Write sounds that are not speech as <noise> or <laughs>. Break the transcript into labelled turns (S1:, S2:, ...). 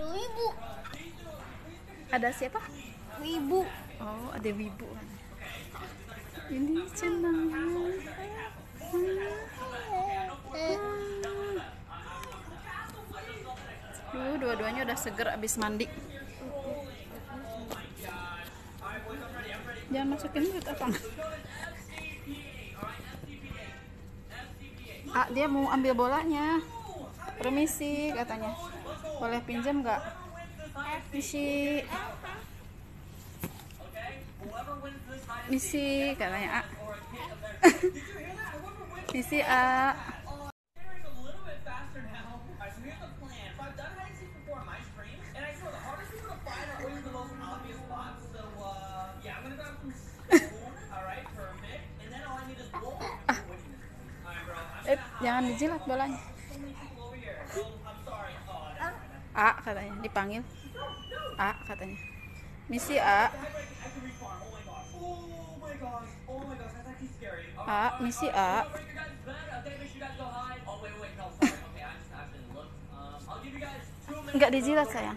S1: ada wibu.
S2: Ada siapa?
S1: Wibu.
S2: Oh ada wibu. Ini senang. Duh, dua-duanya udah seger abis mandi. Jangan masukin mulut apa ah dia mau ambil bolanya. Permisi katanya boleh pinjam nggak misi misi? katanya A <laughs> isi A <laughs> Eh, jangan dijilat bolanya. A katanya dipanggil A katanya. Misi A. A misi A.
S3: Nggak
S2: dijilat sayang.